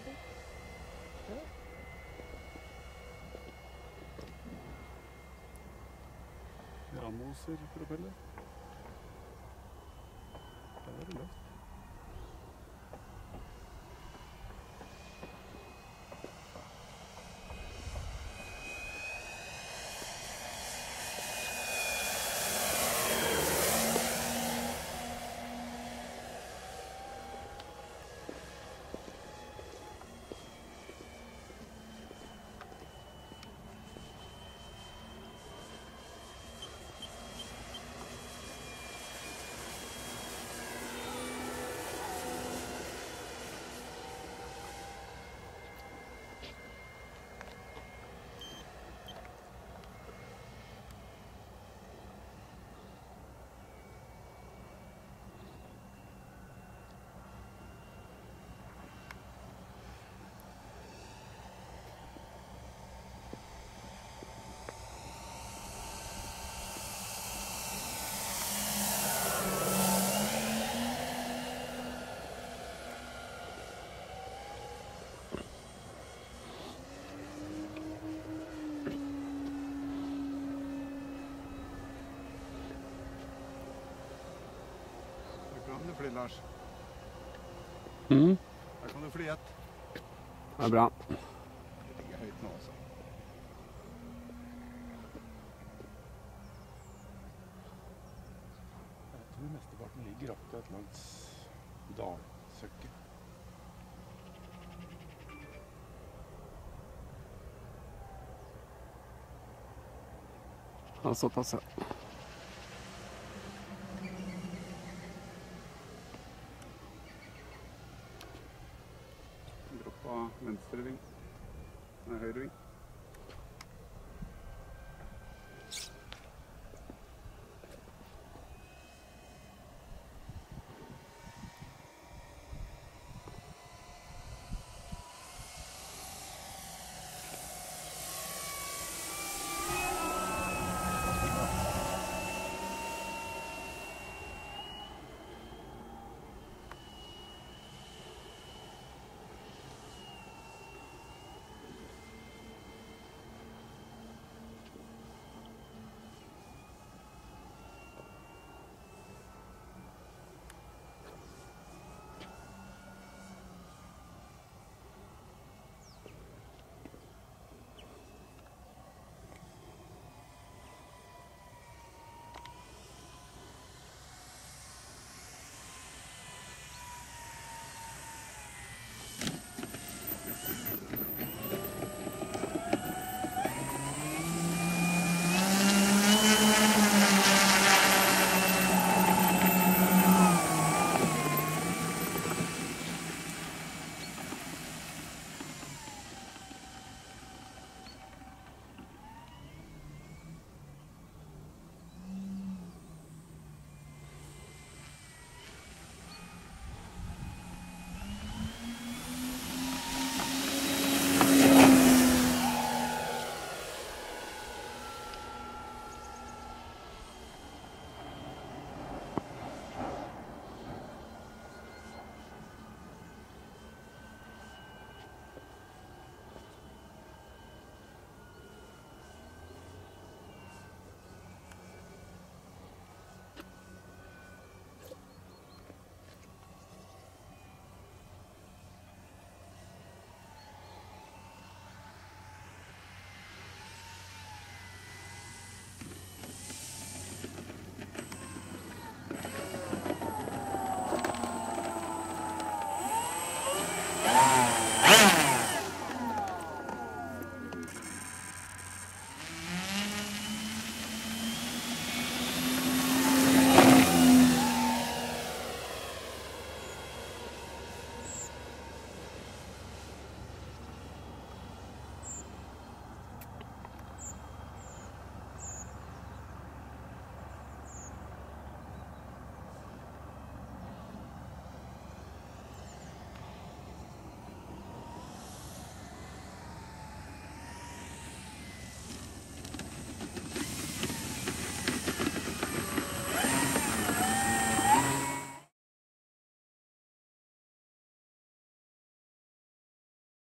jogo. Né? Ramoser, tror jeg. Det er. Du fly Lars? Mm. Här kom du fly ett. Ja, bra. Det ligger höjt nu alltså. Jag tror mesteparten ligger akkurat langs dalsøkket. Ja, såpass. ja. På venstre ving. Nei, høyre ving.